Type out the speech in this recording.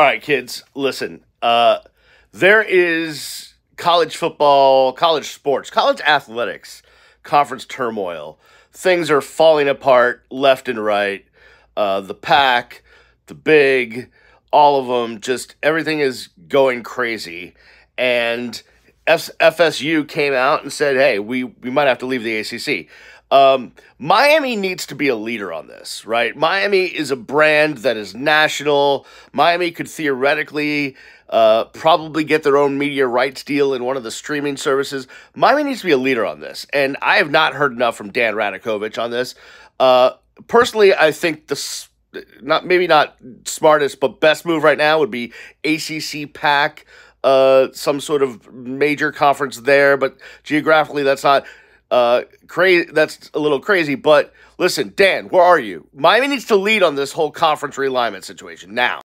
All right, kids, listen. Uh, there is college football, college sports, college athletics, conference turmoil. Things are falling apart left and right. Uh, the Pac, the big, all of them, just everything is going crazy. And F- FSU came out and said, hey, we, we might have to leave the ACC. Um, Miami needs to be a leader on this, right? Miami is a brand that is national. Miami could theoretically uh, probably get their own media rights deal in one of the streaming services. Miami needs to be a leader on this, and I have not heard enough from Dan Radakovich on this. Uh, personally, I think the not maybe not smartest, but best move right now would be ACC Pac uh, some sort of major conference there, but geographically that's not uh, crazy. That's a little crazy. But listen, Dan, where are you? Miami needs to lead on this whole conference realignment situation now.